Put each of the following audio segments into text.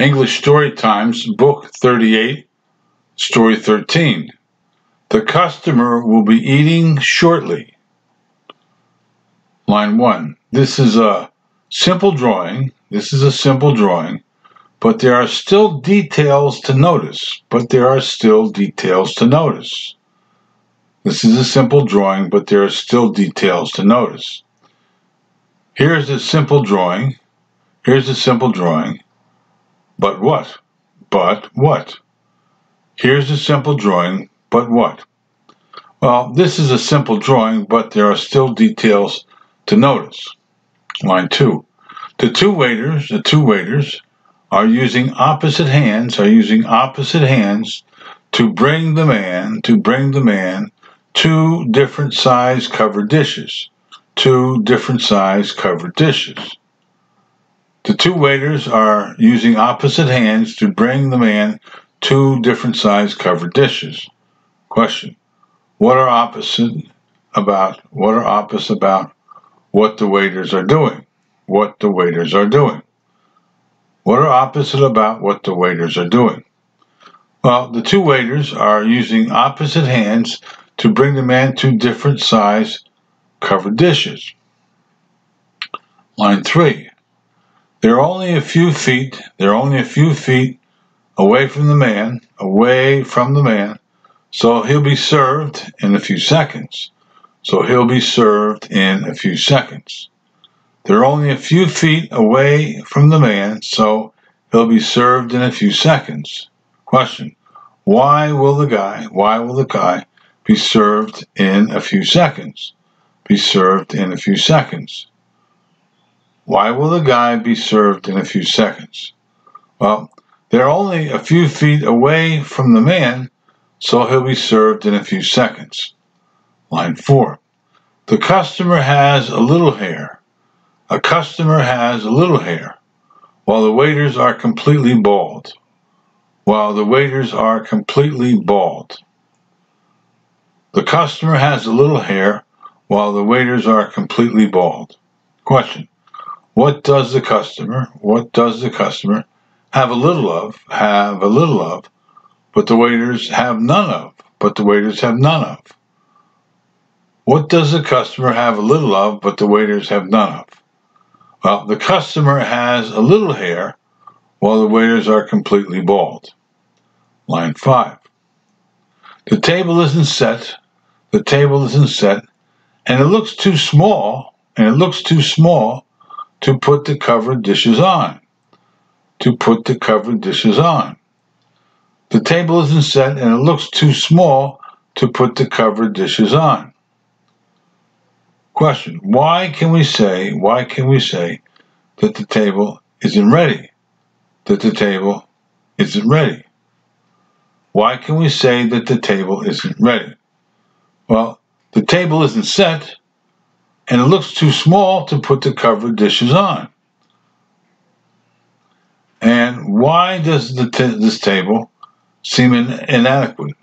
English Story Times, Book 38, Story 13. The customer will be eating shortly. Line 1. This is a simple drawing. This is a simple drawing, but there are still details to notice. But there are still details to notice. This is a simple drawing, but there are still details to notice. Here's a simple drawing. Here's a simple drawing. But what? But what? Here's a simple drawing, but what? Well, this is a simple drawing, but there are still details to notice. Line 2. The two waiters, the two waiters, are using opposite hands, are using opposite hands to bring the man, to bring the man two different size covered dishes. Two different size covered dishes. The two waiters are using opposite hands to bring the man two different size covered dishes. Question. What are opposite about what are opposite about what the waiters are doing? What the waiters are doing. What are opposite about what the waiters are doing? Well, the two waiters are using opposite hands to bring the man two different size covered dishes. Line 3. They're only a few feet, they're only a few feet away from the man, away from the man, so he'll be served in a few seconds. So he'll be served in a few seconds. They're only a few feet away from the man, so he'll be served in a few seconds. Question. Why will the guy, why will the guy be served in a few seconds? Be served in a few seconds. Why will the guy be served in a few seconds? Well, they're only a few feet away from the man, so he'll be served in a few seconds. Line 4. The customer has a little hair. A customer has a little hair, while the waiters are completely bald. While the waiters are completely bald. The customer has a little hair, while the waiters are completely bald. Question. What does the customer, what does the customer have a little of, have a little of, but the waiters have none of, but the waiters have none of? What does the customer have a little of, but the waiters have none of? Well, the customer has a little hair, while the waiters are completely bald. Line 5. The table isn't set, the table isn't set, and it looks too small, and it looks too small to put the covered dishes on. To put the covered dishes on. The table isn't set and it looks too small to put the covered dishes on. Question. Why can we say, why can we say that the table isn't ready? That the table isn't ready? Why can we say that the table isn't ready? Well, the table isn't set and it looks too small to put the covered dishes on. And why does this table seem in inadequate?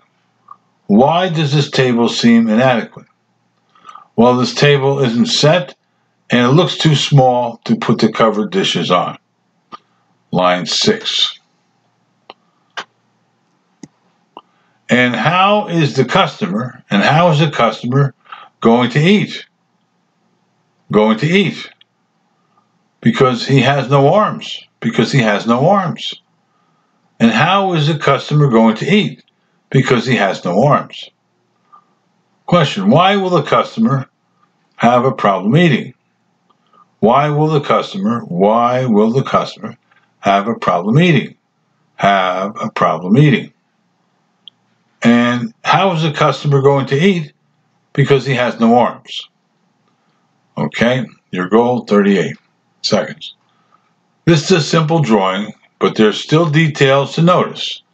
Why does this table seem inadequate? Well, this table isn't set and it looks too small to put the covered dishes on. Line 6. And how is the customer, and how is the customer going to eat? Going to eat because he has no arms, because he has no arms. And how is the customer going to eat? Because he has no arms. Question Why will the customer have a problem eating? Why will the customer, why will the customer have a problem eating? Have a problem eating. And how is the customer going to eat? Because he has no arms. Okay, your goal 38 seconds. This is a simple drawing, but there's still details to notice.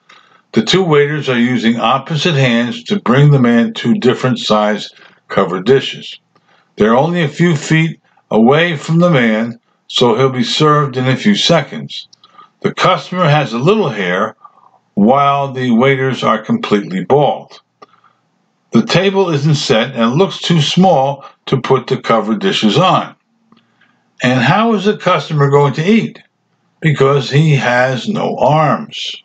The two waiters are using opposite hands to bring the man two different size covered dishes. They're only a few feet away from the man, so he'll be served in a few seconds. The customer has a little hair, while the waiters are completely bald. The table isn't set and looks too small to put the covered dishes on. And how is the customer going to eat? because he has no arms.